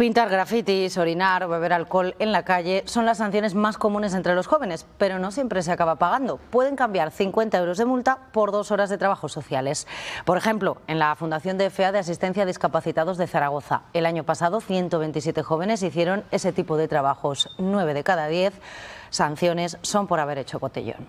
Pintar grafitis, orinar o beber alcohol en la calle son las sanciones más comunes entre los jóvenes, pero no siempre se acaba pagando. Pueden cambiar 50 euros de multa por dos horas de trabajos sociales. Por ejemplo, en la Fundación de FEA de Asistencia a Discapacitados de Zaragoza, el año pasado 127 jóvenes hicieron ese tipo de trabajos. 9 de cada 10 sanciones son por haber hecho botellón.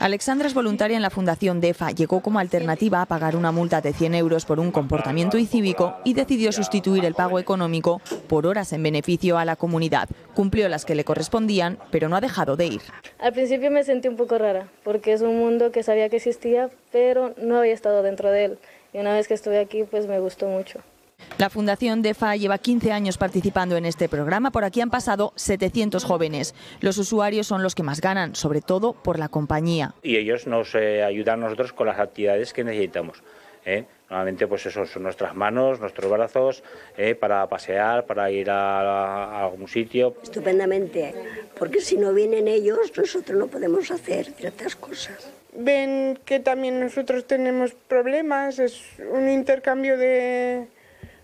Alexandra es voluntaria en la Fundación DEFA. Llegó como alternativa a pagar una multa de 100 euros por un comportamiento incívico y decidió sustituir el pago económico por horas en beneficio a la comunidad. Cumplió las que le correspondían, pero no ha dejado de ir. Al principio me sentí un poco rara, porque es un mundo que sabía que existía, pero no había estado dentro de él. Y una vez que estuve aquí, pues me gustó mucho. La Fundación DEFA lleva 15 años participando en este programa. Por aquí han pasado 700 jóvenes. Los usuarios son los que más ganan, sobre todo por la compañía. Y ellos nos eh, ayudan a nosotros con las actividades que necesitamos. ¿eh? Normalmente pues eso son nuestras manos, nuestros brazos, ¿eh? para pasear, para ir a, algún sitio. Estupendamente, porque si no vienen ellos, nosotros no podemos hacer ciertas cosas. Ven que también nosotros tenemos problemas, es un intercambio de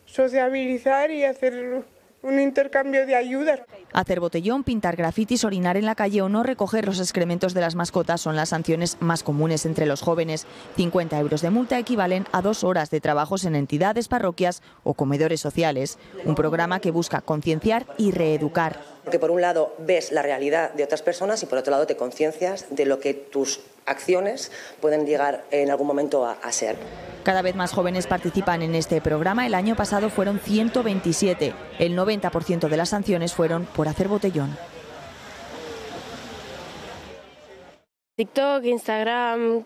sociabilizar y hacer un intercambio de ayudas. Hacer botellón, pintar grafitis, orinar en la calle o no recoger los excrementos de las mascotas son las sanciones más comunes entre los jóvenes. 50 euros de multa equivalen a dos horas de trabajos en entidades, parroquias o comedores sociales. Un programa que busca concienciar y reeducar. Porque por un lado ves la realidad de otras personas y por otro lado te conciencias de lo que tus acciones pueden llegar en algún momento a, a ser. Cada vez más jóvenes participan en este programa. El año pasado fueron 127. El 90% de las sanciones fueron por hacer botellón. TikTok, Instagram,